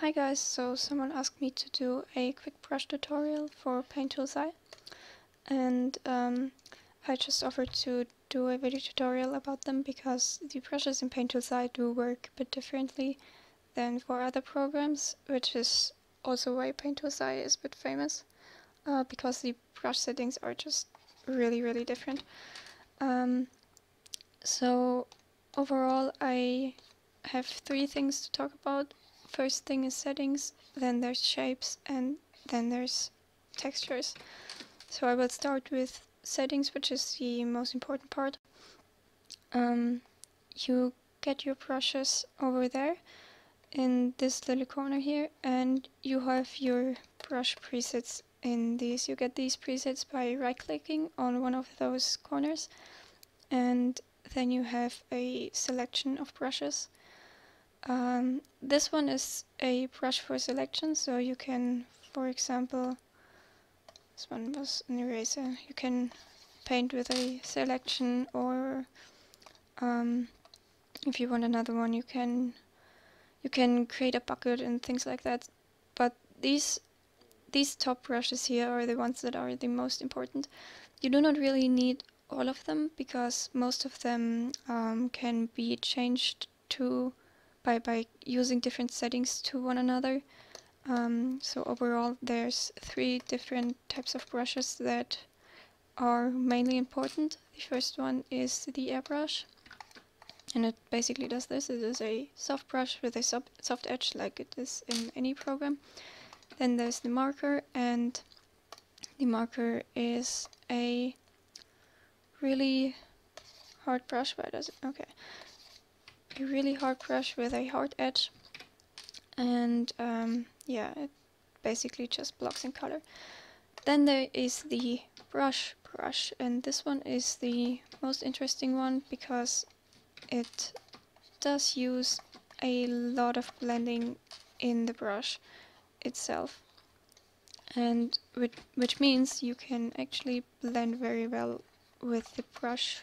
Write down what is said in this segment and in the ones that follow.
Hi guys, so someone asked me to do a quick brush tutorial for Paint Tool Sai and um, I just offered to do a video tutorial about them because the brushes in Paint Tool Sai do work a bit differently than for other programs, which is also why Paint Tool Sai is a bit famous uh, because the brush settings are just really really different. Um, so overall I have three things to talk about first thing is settings, then there's shapes, and then there's textures. So I will start with settings, which is the most important part. Um, you get your brushes over there in this little corner here, and you have your brush presets in these. You get these presets by right-clicking on one of those corners, and then you have a selection of brushes um, this one is a brush for selection, so you can, for example, this one was an eraser, you can paint with a selection or um, if you want another one you can you can create a bucket and things like that. But these these top brushes here are the ones that are the most important. You do not really need all of them because most of them um, can be changed to by, by using different settings to one another. Um, so overall there's three different types of brushes that are mainly important. The first one is the airbrush and it basically does this. It is a soft brush with a soft edge like it is in any program. Then there's the marker and the marker is a really hard brush, does it? Okay a really hard brush with a hard edge. And um, yeah it basically just blocks in color. Then there is the brush brush and this one is the most interesting one because it does use a lot of blending in the brush itself. And which, which means you can actually blend very well with the brush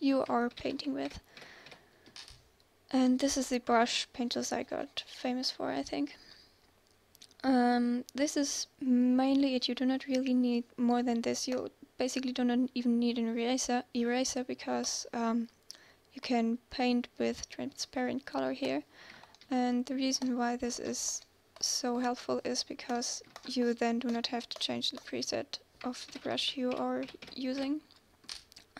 you are painting with and this is the brush Paint Tool Sai got famous for, I think. Um, this is mainly it. You do not really need more than this. You basically do not even need an eraser, eraser because um, you can paint with transparent color here. And the reason why this is so helpful is because you then do not have to change the preset of the brush you are using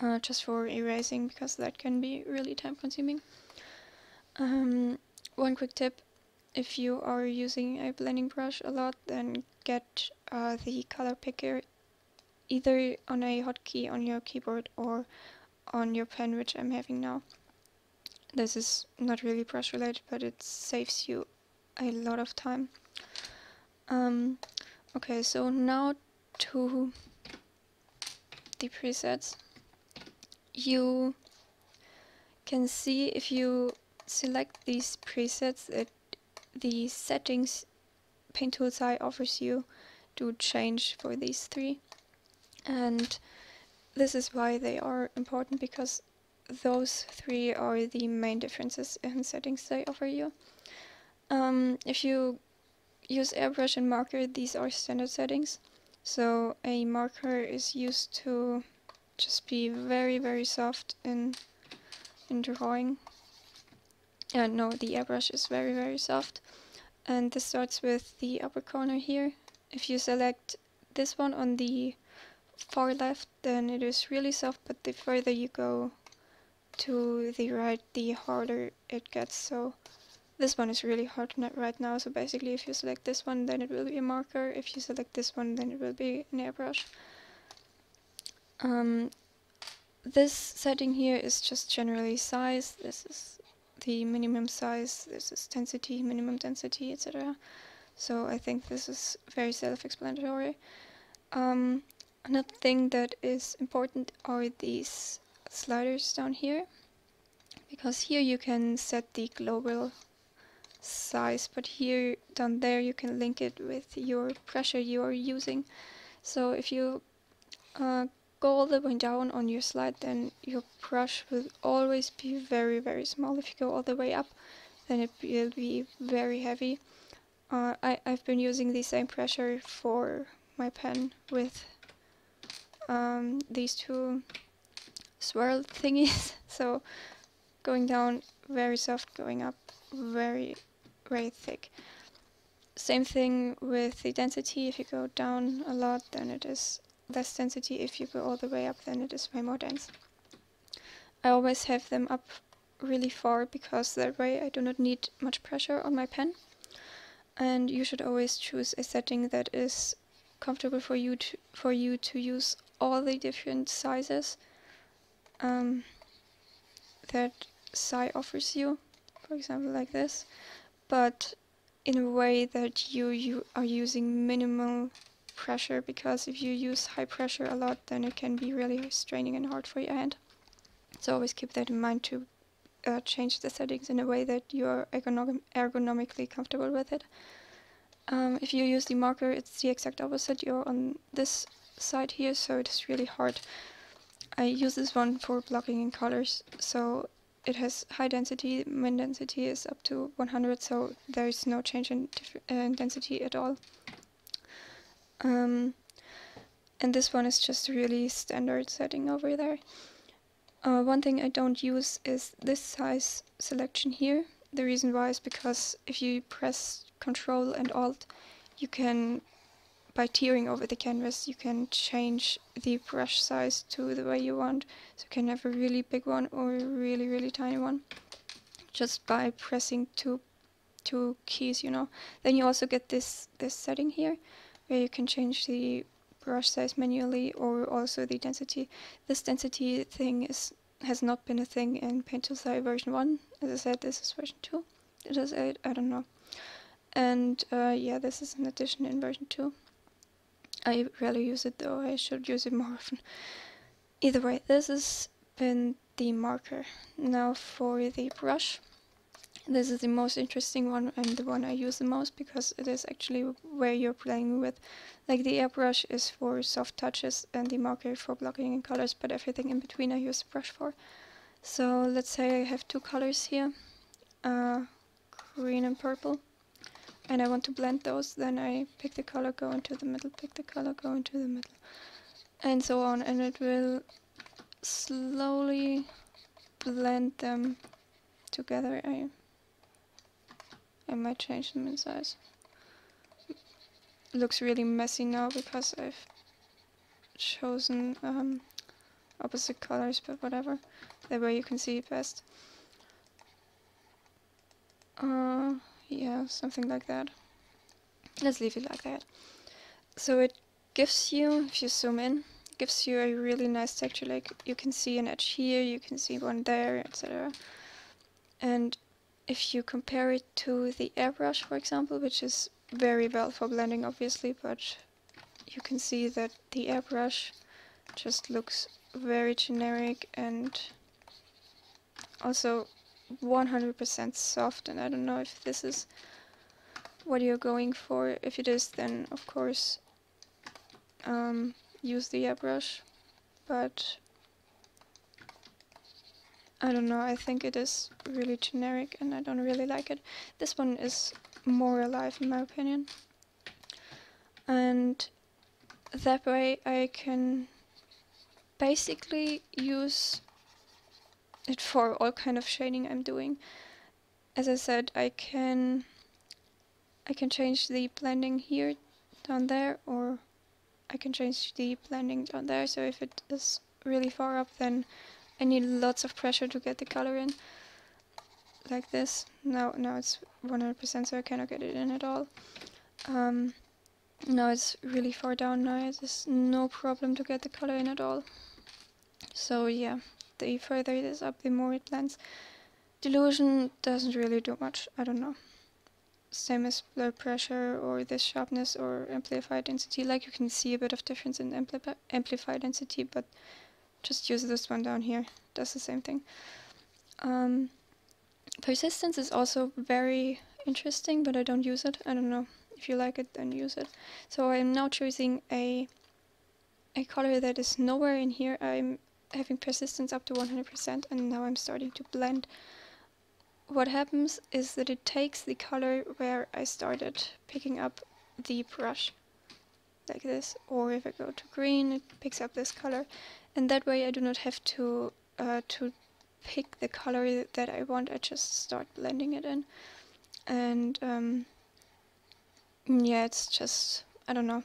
uh, just for erasing because that can be really time consuming. Um, one quick tip, if you are using a blending brush a lot, then get uh, the color picker either on a hotkey on your keyboard or on your pen, which I'm having now. This is not really brush related, but it saves you a lot of time. Um, okay, so now to the presets. You can see if you select these presets that the settings Paint Tool Sai offers you to change for these three. And this is why they are important because those three are the main differences in settings they offer you. Um, if you use airbrush and marker, these are standard settings. So a marker is used to just be very very soft in in drawing yeah, no, the airbrush is very, very soft. And this starts with the upper corner here. If you select this one on the far left, then it is really soft, but the further you go to the right, the harder it gets. So this one is really hard right now, so basically if you select this one, then it will be a marker. If you select this one, then it will be an airbrush. Um, this setting here is just generally size. This is the minimum size, this is density, minimum density, etc. So I think this is very self-explanatory. Um, another thing that is important are these sliders down here, because here you can set the global size, but here down there you can link it with your pressure you are using. So if you uh, go all the way down on your slide then your brush will always be very very small if you go all the way up then it will be very heavy. Uh, I, I've been using the same pressure for my pen with um, these two swirl thingies. so going down very soft, going up very, very thick. Same thing with the density. If you go down a lot, then it is less density. If you go all the way up, then it is way more dense. I always have them up really far because that way I do not need much pressure on my pen. And you should always choose a setting that is comfortable for you to, for you to use all the different sizes um, that Sai offers you, for example like this, but in a way that you, you are using minimal pressure because if you use high pressure a lot then it can be really straining and hard for your hand. So always keep that in mind to uh, change the settings in a way that you're ergonom ergonomically comfortable with it. Um, if you use the marker, it's the exact opposite. You're on this side here, so it's really hard. I use this one for blocking in colors, so it has high density, min density is up to 100, so there is no change in uh, density at all. Um, and this one is just a really standard setting over there. Uh, one thing I don't use is this size selection here. The reason why is because if you press Control and Alt, you can, by tearing over the canvas, you can change the brush size to the way you want. So you can have a really big one or a really, really tiny one. Just by pressing two, two keys, you know. Then you also get this, this setting here, where you can change the brush size manually or also the density. This density thing is has not been a thing in Paint SAI version 1. As I said, this is version 2. It is 8, I don't know. And uh, yeah, this is an addition in version 2. I rarely use it though, I should use it more often. Either way, this has been the marker. Now for the brush. This is the most interesting one and the one I use the most because it is actually where you're playing with. Like the airbrush is for soft touches and the marker for blocking in colors, but everything in between I use the brush for. So let's say I have two colors here, uh, green and purple, and I want to blend those, then I pick the color, go into the middle, pick the color, go into the middle, and so on, and it will slowly blend them together. I I might change them in size. It looks really messy now because I've chosen um, opposite colors, but whatever. That way you can see it best. Uh, yeah, something like that. Let's leave it like that. So it gives you, if you zoom in, gives you a really nice texture. Like you can see an edge here, you can see one there, etc. And if you compare it to the airbrush, for example, which is very well for blending, obviously, but you can see that the airbrush just looks very generic and also 100% soft, and I don't know if this is what you're going for. If it is, then of course um, use the airbrush, but I don't know, I think it is really generic and I don't really like it. This one is more alive in my opinion. And that way I can basically use it for all kind of shading I'm doing. As I said, I can I can change the blending here down there or I can change the blending down there so if it is really far up then I need lots of pressure to get the color in. Like this. Now, now it's 100% so I cannot get it in at all. Um, now it's really far down now. There's no problem to get the color in at all. So yeah, the further it is up, the more it blends. Dilution doesn't really do much. I don't know. Same as blur pressure or this sharpness or amplified density. Like you can see a bit of difference in ampli amplified density, but just use this one down here. Does the same thing. Um, persistence is also very interesting, but I don't use it. I don't know. If you like it, then use it. So I'm now choosing a a color that is nowhere in here. I'm having persistence up to 100% and now I'm starting to blend what happens is that it takes the color where I started picking up the brush like this or if I go to green it picks up this color and that way I do not have to uh, to pick the color that I want. I just start blending it in. And um, yeah it's just I don't know.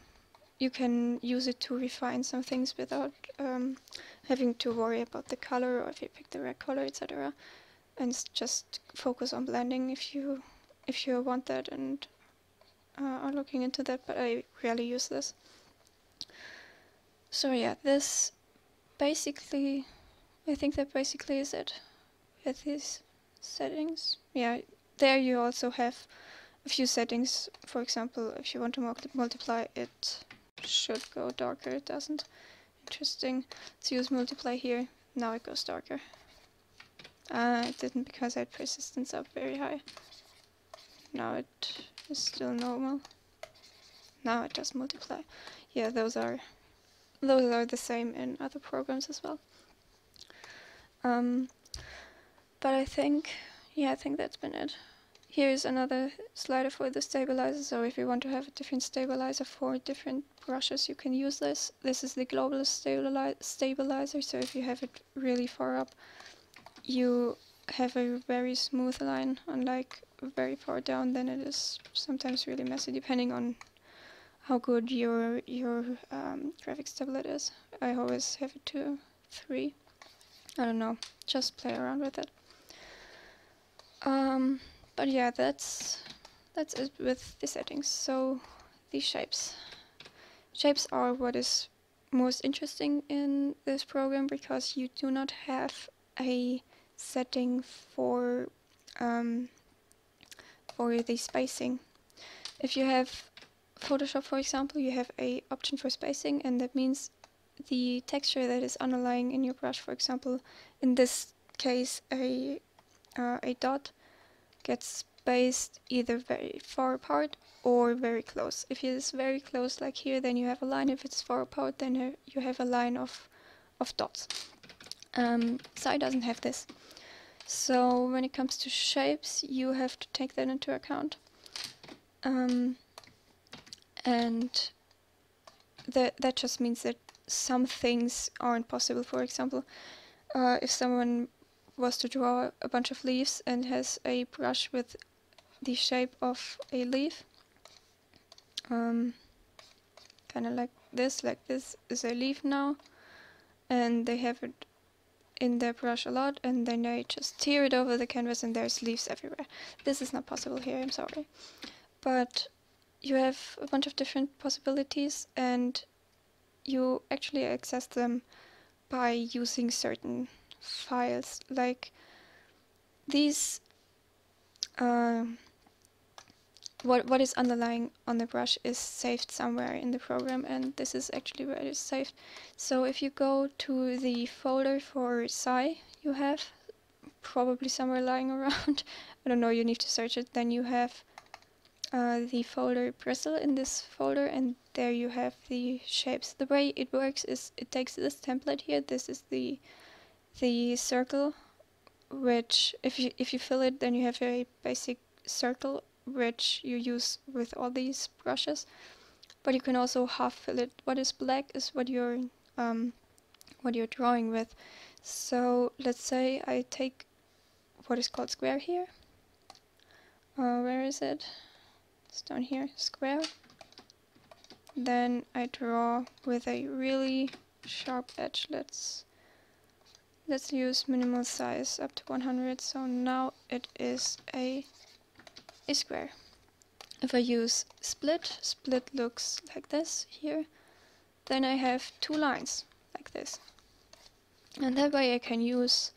You can use it to refine some things without um, having to worry about the color or if you pick the right color etc and just focus on blending if you if you want that and uh, are looking into that but I rarely use this. So yeah this basically I think that basically is it. With these settings. Yeah there you also have a few settings. For example if you want to multiply it should go darker. It doesn't. Interesting. Let's use multiply here. Now it goes darker. Uh, it didn't because I had persistence up very high. Now it is still normal. Now it does multiply. Yeah, those are those are the same in other programs as well. Um, but I think, yeah, I think that's been it. Here's another slider for the stabilizer, so if you want to have a different stabilizer for different brushes, you can use this. This is the global stabilizer, so if you have it really far up, you have a very smooth line, unlike very far down, then it is sometimes really messy, depending on how good your your um, graphics tablet is. I always have it to 3. I don't know, just play around with it. Um, but yeah, that's that's it with the settings. So these shapes. Shapes are what is most interesting in this program because you do not have a setting for um, for the spacing. If you have Photoshop, for example, you have a option for spacing, and that means the texture that is underlying in your brush, for example, in this case, a uh, a dot gets spaced either very far apart or very close. If it is very close, like here, then you have a line. If it's far apart, then you have a line of of dots. Um, Sai doesn't have this. So when it comes to shapes, you have to take that into account. Um, and that, that just means that some things aren't possible. For example, uh, if someone was to draw a bunch of leaves and has a brush with the shape of a leaf, um, kind of like this, like this is a leaf now, and they have it in their brush a lot and then I just tear it over the canvas and there's leaves everywhere. This is not possible here, I'm sorry. But you have a bunch of different possibilities and you actually access them by using certain files. Like these uh, what what is underlying on the brush is saved somewhere in the program and this is actually where it is saved. So if you go to the folder for Sai you have probably somewhere lying around. I don't know you need to search it. Then you have uh, the folder bristle in this folder and there you have the shapes. The way it works is it takes this template here. This is the the circle which if you if you fill it then you have a basic circle which you use with all these brushes. But you can also half fill it. What is black is what you're um, what you're drawing with. So let's say I take what is called square here. Uh, where is it down here square then I draw with a really sharp edge let's let's use minimal size up to 100 so now it is a a square. If I use split, split looks like this here, then I have two lines like this. And that way I can use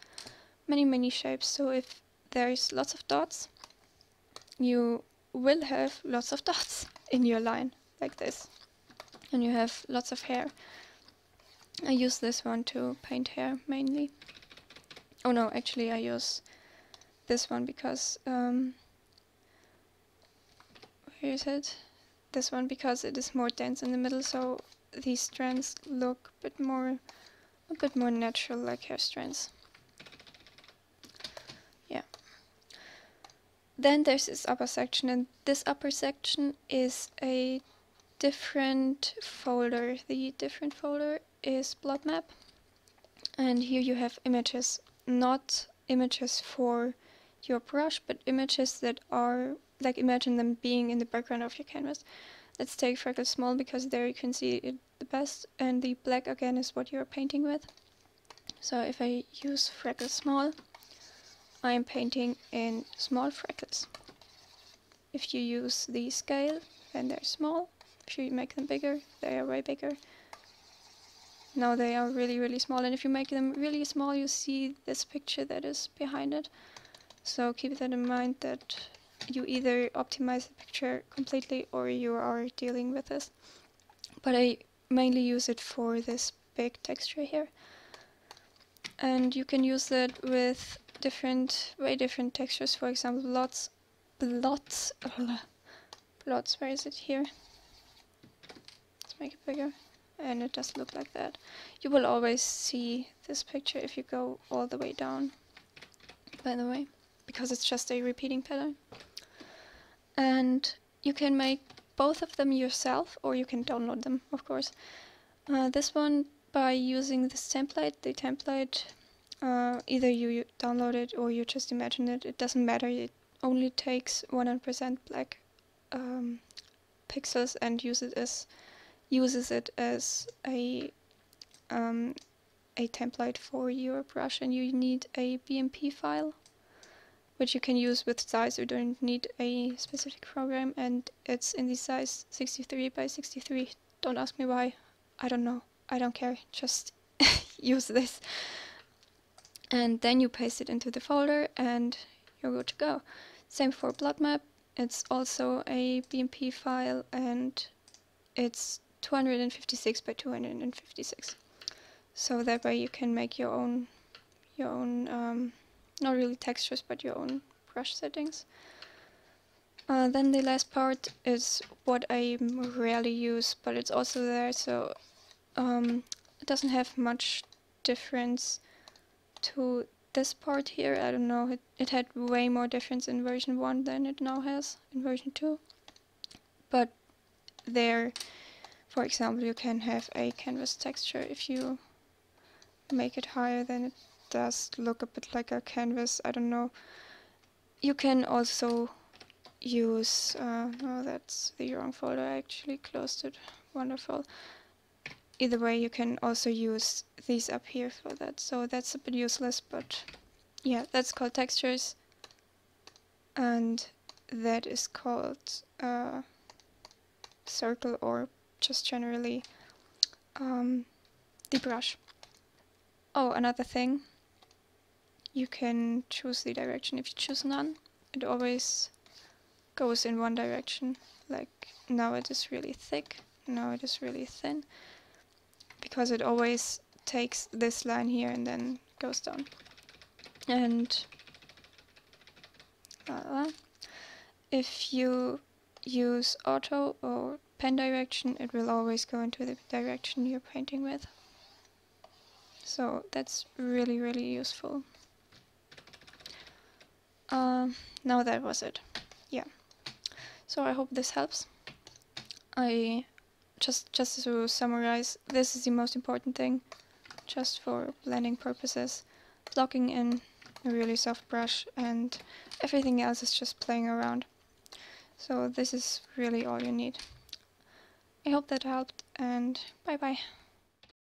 many many shapes. So if there is lots of dots, you will have lots of dots in your line like this. And you have lots of hair. I use this one to paint hair mainly. Oh no, actually I use this one because um, here's it this one because it is more dense in the middle so these strands look a bit more a bit more natural like hair strands yeah then there's this upper section and this upper section is a different folder. The different folder is Blot Map and here you have images, not images for your brush, but images that are, like imagine them being in the background of your canvas. Let's take Freckle Small because there you can see it the best and the black again is what you're painting with. So if I use Freckle Small, I am painting in small freckles. If you use the scale, then they're small. If you make them bigger, they are way bigger. Now they are really, really small. And if you make them really small, you see this picture that is behind it. So keep that in mind that you either optimize the picture completely or you are dealing with this. But I mainly use it for this big texture here. And you can use it with different, way different textures. For example, lots, lots, lots, where is it here? Let's make it bigger and it does look like that. You will always see this picture if you go all the way down, by the way, because it's just a repeating pattern. And you can make both of them yourself, or you can download them, of course. Uh, this one by using this template, the template, uh, either you download it or you just imagine it, it doesn't matter, it only takes 100% black um, pixels and uses it as uses it as a um, a template for your brush. And you need a BMP file which you can use with size. You don't need a specific program. And it's in the size 63 by 63 don't ask me why. I don't know. I don't care. Just use this and then you paste it into the folder and you're good to go. Same for Blot Map it's also a BMP file and it's 256 by 256 so that way you can make your own your own um, not really textures but your own brush settings. Uh, then the last part is what I rarely use but it's also there. So um, it doesn't have much difference to this part here. I don't know. It, it had way more difference in version 1 than it now has in version 2 but there for example, you can have a canvas texture if you make it higher then it does look a bit like a canvas, I don't know. You can also use, uh, no that's the wrong folder, I actually closed it, wonderful. Either way you can also use these up here for that, so that's a bit useless but yeah, that's called textures and that is called uh, circle or just generally um, the brush. Oh, another thing, you can choose the direction. If you choose none, it always goes in one direction. Like now it is really thick, now it is really thin, because it always takes this line here and then goes down. And uh, if you use auto or pen direction, it will always go into the direction you're painting with. So that's really, really useful. Uh, now that was it. Yeah. So I hope this helps. I just just to summarize, this is the most important thing, just for blending purposes. Blocking in a really soft brush and everything else is just playing around. So this is really all you need. I hope that helped and bye bye.